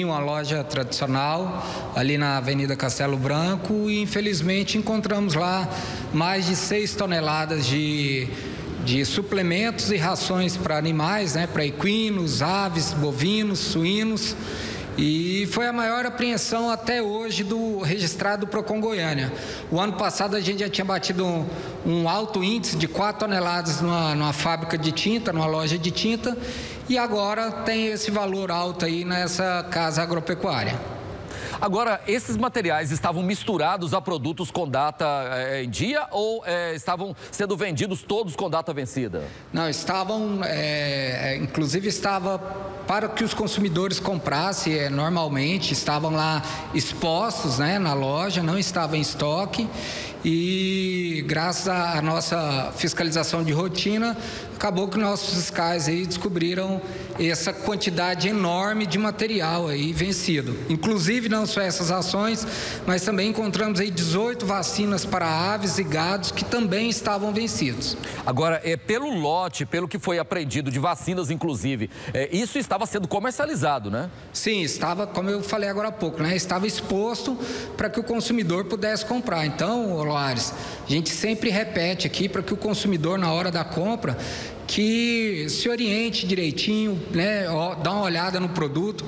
Uma loja tradicional ali na Avenida Castelo Branco e infelizmente encontramos lá mais de 6 toneladas de, de suplementos e rações para animais, né, para equinos, aves, bovinos, suínos. E foi a maior apreensão até hoje do registrado Procon Goiânia. O ano passado a gente já tinha batido um, um alto índice de 4 toneladas numa, numa fábrica de tinta, numa loja de tinta, e agora tem esse valor alto aí nessa casa agropecuária. Agora, esses materiais estavam misturados a produtos com data é, em dia ou é, estavam sendo vendidos todos com data vencida? Não, estavam, é, inclusive estava para que os consumidores comprassem normalmente, estavam lá expostos né, na loja, não estavam em estoque e graças à nossa fiscalização de rotina, acabou que nossos fiscais aí descobriram essa quantidade enorme de material aí vencido. Inclusive não só essas ações, mas também encontramos aí 18 vacinas para aves e gados que também estavam vencidos. Agora, é pelo lote, pelo que foi apreendido de vacinas inclusive, é, isso estava sendo comercializado, né? Sim, estava, como eu falei agora há pouco, né? Estava exposto para que o consumidor pudesse comprar. Então, Loares, a gente sempre repete aqui para que o consumidor na hora da compra que se oriente direitinho, né, dá uma olhada no produto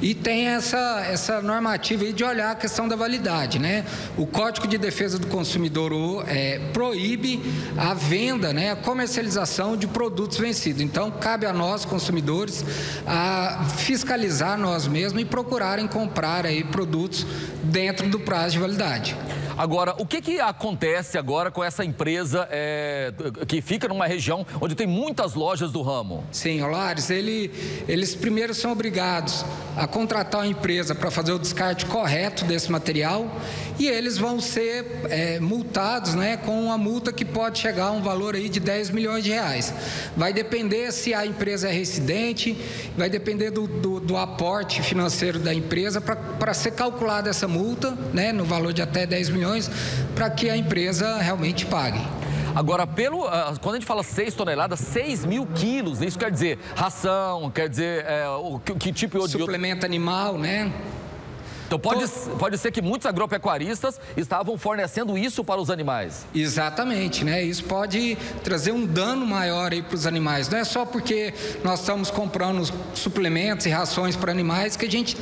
e tem essa, essa normativa aí de olhar a questão da validade, né? O Código de Defesa do Consumidor é, proíbe a venda, né, a comercialização de produtos vencidos. Então, cabe a nós, consumidores, a fiscalizar nós mesmos e procurarem comprar aí produtos dentro do prazo de validade. Agora, o que, que acontece agora com essa empresa é, que fica numa região onde tem muitas lojas do ramo? Sim, Olares, ele, eles primeiro são obrigados a contratar uma empresa para fazer o descarte correto desse material e eles vão ser é, multados né, com uma multa que pode chegar a um valor aí de 10 milhões de reais. Vai depender se a empresa é residente, vai depender do, do, do aporte financeiro da empresa para ser calculada essa multa né, no valor de até 10 milhões milhões para que a empresa realmente pague. Agora, pelo, uh, quando a gente fala 6 toneladas, 6 mil quilos, isso quer dizer ração, quer dizer é, o, que, que tipo de... Suplemento animal, né? Então pode, pode ser que muitos agropecuaristas estavam fornecendo isso para os animais. Exatamente, né? Isso pode trazer um dano maior aí para os animais. Não é só porque nós estamos comprando suplementos e rações para animais que a gente,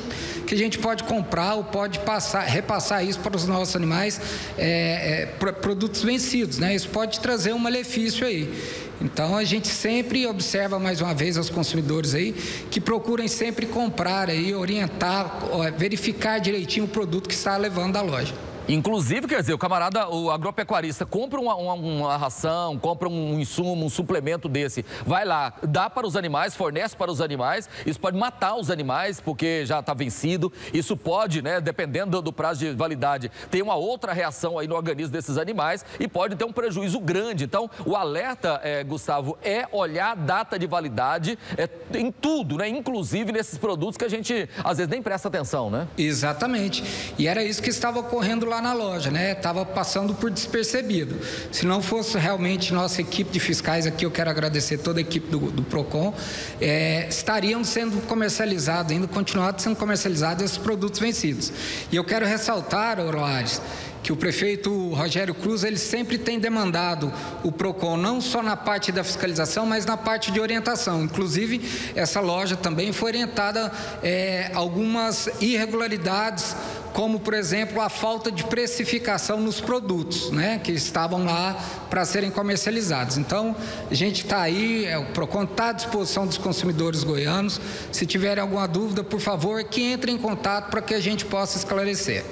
que a gente pode comprar ou pode passar, repassar isso para os nossos animais, é, é, produtos vencidos, né? Isso pode trazer um malefício aí. Então a gente sempre observa mais uma vez aos consumidores aí que procurem sempre comprar aí, orientar, verificar direitinho o produto que está levando da loja. Inclusive, quer dizer, o camarada, o agropecuarista, compra uma, uma, uma, ração, compra um insumo, um suplemento desse, vai lá, dá para os animais, fornece para os animais, isso pode matar os animais porque já está vencido, isso pode, né, dependendo do prazo de validade, ter uma outra reação aí no organismo desses animais e pode ter um prejuízo grande. Então, o alerta, é, Gustavo, é olhar a data de validade é, em tudo, né, inclusive nesses produtos que a gente às vezes nem presta atenção, né? Exatamente. E era isso que estava ocorrendo lá lá na loja, né? Estava passando por despercebido. Se não fosse realmente nossa equipe de fiscais aqui, eu quero agradecer toda a equipe do, do Procon, é, estariam sendo comercializados, ainda continuado sendo comercializados esses produtos vencidos. E eu quero ressaltar, Oroares, que o prefeito Rogério Cruz ele sempre tem demandado o Procon não só na parte da fiscalização, mas na parte de orientação. Inclusive essa loja também foi orientada é, algumas irregularidades como por exemplo a falta de precificação nos produtos, né, que estavam lá para serem comercializados. Então, a gente está aí, é, o Procon está à disposição dos consumidores goianos. Se tiverem alguma dúvida, por favor, que entre em contato para que a gente possa esclarecer.